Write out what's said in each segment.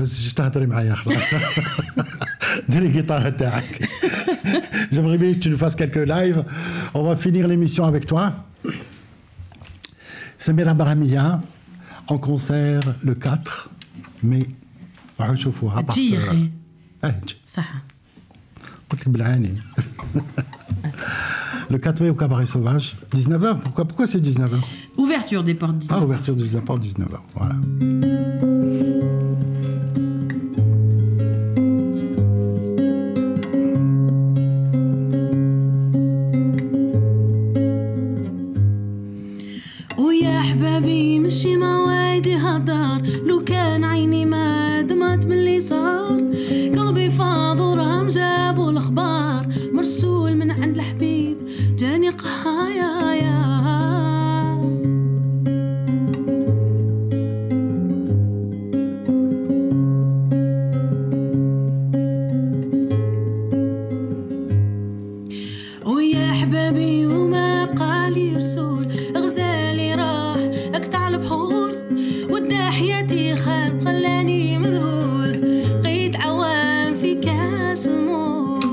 بس جيت تهضري معايا خلاص ديري الجيتار تاعك J'aimerais bien que tu nous fasses quelques lives. On va finir l'émission avec toi. Samira Barhamia en concert le 4 mai. راح نشوفوها تجي يا اخي اه تجي. صح قلت لك بالعاني Le 4 mai au Cabaret Sauvage, 19h. Pourquoi, pourquoi c'est 19h ouverture des portes Ah, 19. ouverture du apport 19h. Voilà. ويا أحبابي مشي مواعيدي هدار. لو كان عيني ما دمعت من اللي صار. قلبي فاض ورام جابوا الأخبار. مرسول من عند الحبيب جاني قهايا يا ويا أحبابي وما حياتي خان خلاني مذهول بقيت عوام في كاس الموت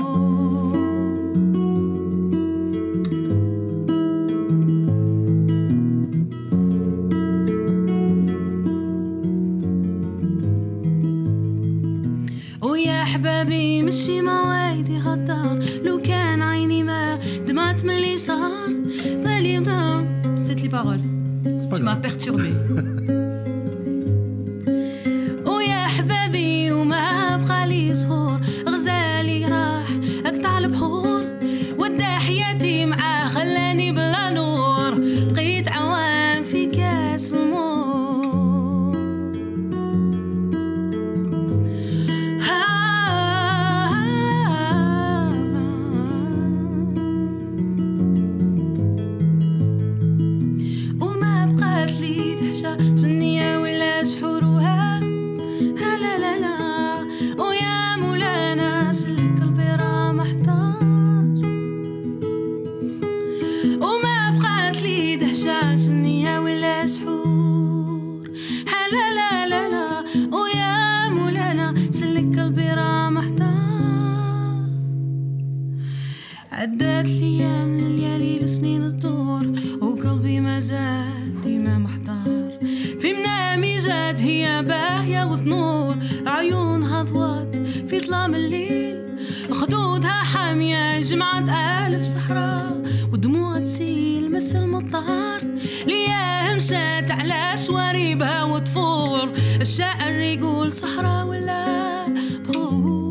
ويا أحبابي مشي مواعيدي غدار لو كان عيني ما دمعت من اللي صار بالي C'est les paroles. pas Tu m'as grave. بقات لي دهشة جنية ولا ها لا لا لا مولانا سلك محتار. وما دهشة جنية ولا ها لا لا لا مولانا سلك محتار. عدات الأيام الليالي لسنين الدور وقلبي ما جات هي باهية وتنور عيونها ضوات في ظلام الليل. خدودها حامية جمعة ألف صحراء ودموع تسيل مثل مطار. لياه مشات على شواربها وتفور الشاعر يقول صحراء ولا بحور.